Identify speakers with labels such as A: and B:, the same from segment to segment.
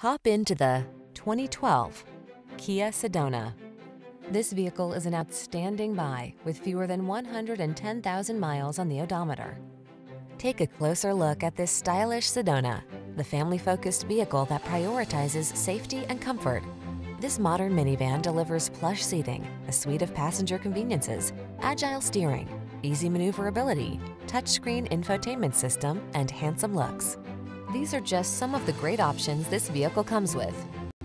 A: Hop into the 2012 Kia Sedona. This vehicle is an outstanding buy with fewer than 110,000 miles on the odometer. Take a closer look at this stylish Sedona, the family-focused vehicle that prioritizes safety and comfort. This modern minivan delivers plush seating, a suite of passenger conveniences, agile steering, easy maneuverability, touchscreen infotainment system, and handsome looks. These are just some of the great options this vehicle comes with.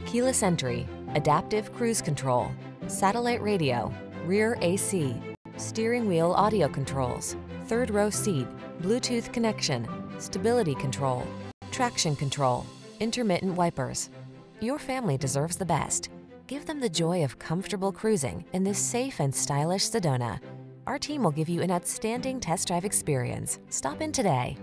A: Keyless entry, adaptive cruise control, satellite radio, rear AC, steering wheel audio controls, third row seat, Bluetooth connection, stability control, traction control, intermittent wipers. Your family deserves the best. Give them the joy of comfortable cruising in this safe and stylish Sedona. Our team will give you an outstanding test drive experience. Stop in today.